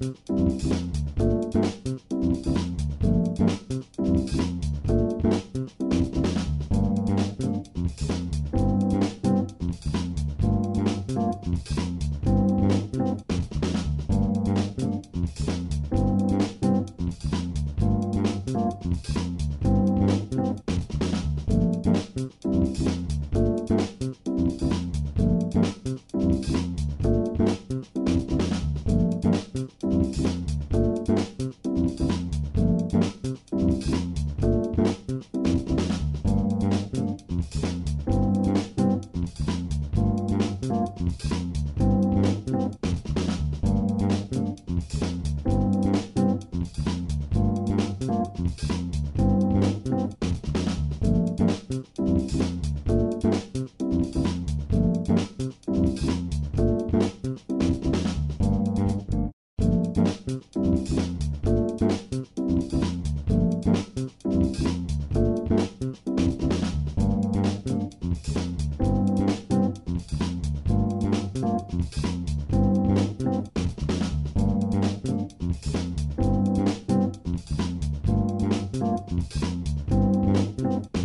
うん。Thank Thank you.